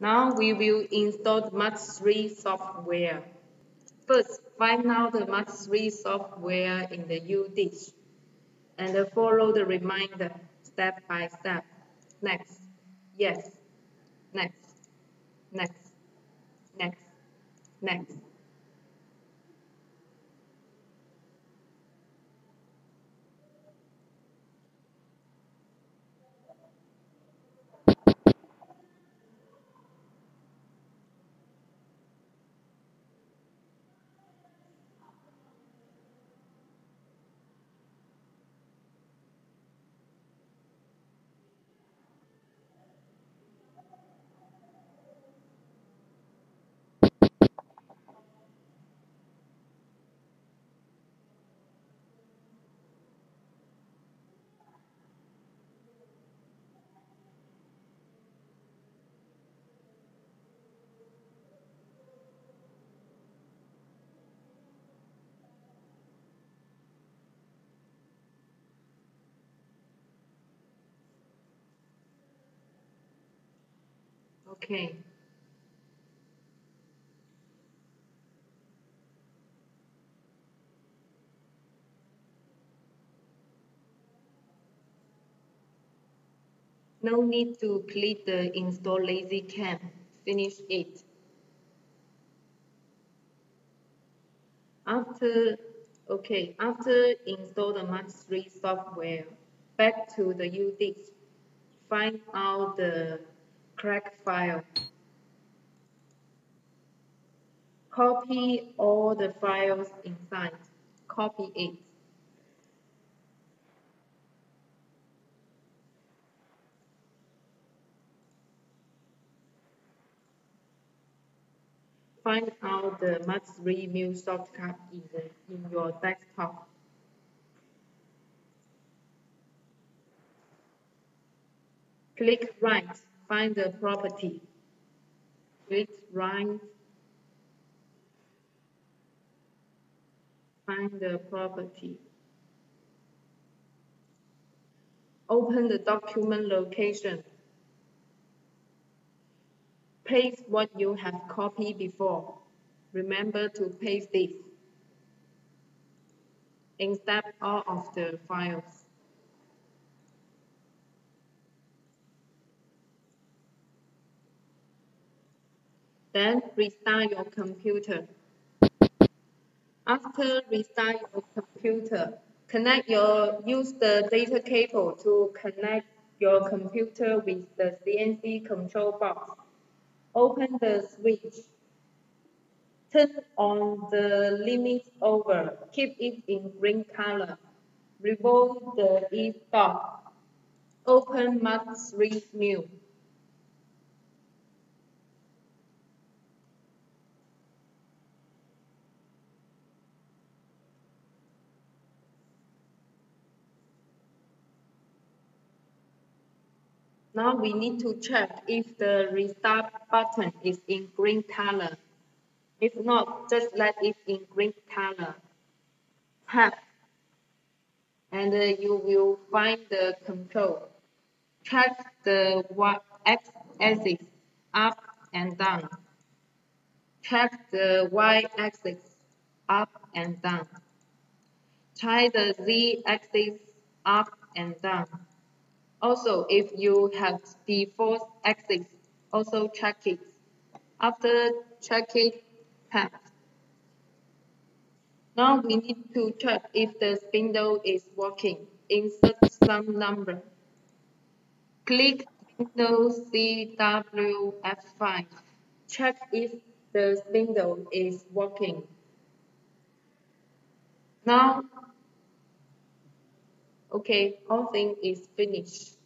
Now we will install the Mach3 software. First, find out the Mach3 software in the UDisk and follow the reminder step by step. Next, yes, next, next, next, next. Okay. No need to click the install LazyCam. Finish it. After, okay, after install the Mach3 software, back to the UDisk, find out the crack file. Copy all the files inside. Copy it. Find out the Mach3 Mill shortcut in, the, in your desktop. Click right Find the property. Click right. Find the property. Open the document location. Paste what you have copied before. Remember to paste this. Instead all of the files. Then restart your computer. After restart your computer, connect your use the data cable to connect your computer with the CNC control box. Open the switch. Turn on the limit over. Keep it in green color. Remove the dot. Open Mach3 New. Now we need to check if the restart button is in green color. If not, just let it in green color. Tap. And uh, you will find the control. Check the x-axis up and down. Check the y-axis up and down. Try the z-axis up and down. Also, if you have default axis, also check it. After check it. Now we need to check if the spindle is working. Insert some number. Click Windows CW F5. Check if the spindle is working. Now Okay, all thing is finished.